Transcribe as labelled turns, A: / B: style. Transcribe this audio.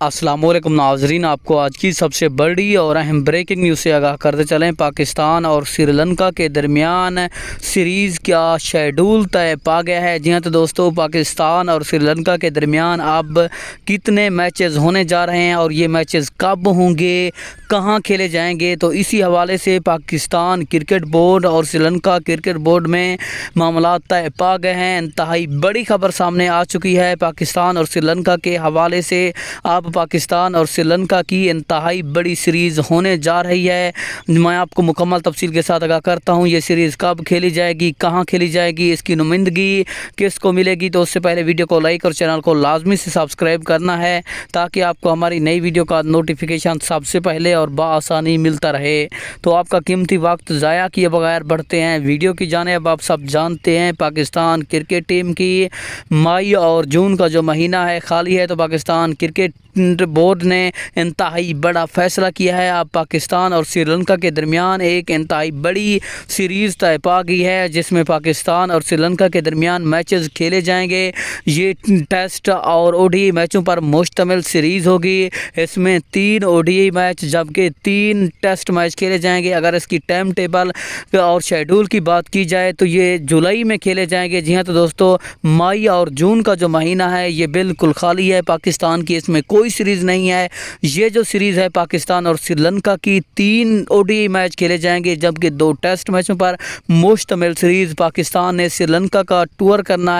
A: वालेकुम नाजरीन, आपको आज की सबसे बड़ी और अहम ब्रेकिंग न्यूज़ से आगाह करते चलें। पाकिस्तान और श्रीलंका के दरमियान सीरीज़ का शेड्यूल तय पा गया है। जी हाँ तो दोस्तों, पाकिस्तान और श्रीलंका के दरमियान अब कितने मैचेस होने जा रहे हैं और ये मैचेस कब होंगे, कहाँ खेले जाएँगे? तो इसी हवाले से पाकिस्तान क्रिकेट बोर्ड और श्रीलंका क्रिकेट बोर्ड में मामला तय पा गए हैं। इंतहाई बड़ी खबर सामने आ चुकी है। पाकिस्तान और श्रीलंका के हवाले से अब पाकिस्तान और श्रीलंका की इंतहाई बड़ी सीरीज़ होने जा रही है। मैं आपको मुकम्मल तफसील के साथ आगा करता हूँ, ये सीरीज़ कब खेली जाएगी, कहाँ खेली जाएगी, इसकी नुमाइंदगी किसको मिलेगी? तो उससे पहले वीडियो को लाइक और चैनल को लाजमी से सब्सक्राइब करना है, ताकि आपको हमारी नई वीडियो का नोटिफिकेशन सबसे पहले और बसानी मिलता रहे। तो आपका कीमती वक्त ज़ाया किए बगैर बढ़ते हैं। वीडियो की जाने अब आप सब जानते हैं, पाकिस्तान क्रिकेट टीम की मई और जून का जो महीना है खाली है तो पाकिस्तान क्रिकेट बोर्ड ने इंतहाई बड़ा फैसला किया है। अब पाकिस्तान और श्रीलंका के दरमियान एक इंतहाई बड़ी सीरीज़ तय पा गई है, जिसमें पाकिस्तान और श्रीलंका के दरमियान मैचेस खेले जाएँगे। ये टेस्ट और ओडी मैचों पर मुश्तमिल सीरीज़ होगी। इसमें तीन ओडी मैच जबकि तीन टेस्ट मैच खेले जाएँगे। अगर इसकी टाइम टेबल और शेड्यूल की बात की जाए तो ये जुलाई में खेले जाएँगे। जी हाँ तो दोस्तों, मई और जून का जो महीना है, ये बिल्कुल खाली है। पाकिस्तान की इसमें कोई कोई सीरीज़ नहीं है। ये जो सीरीज़ है पाकिस्तान और श्रीलंका की, तीन ओडी मैच खेले जाएँगे, जबकि दो टेस्ट मैचों पर मुश्तमिल सीरीज़ पाकिस्तान ने श्रीलंका का टूर करना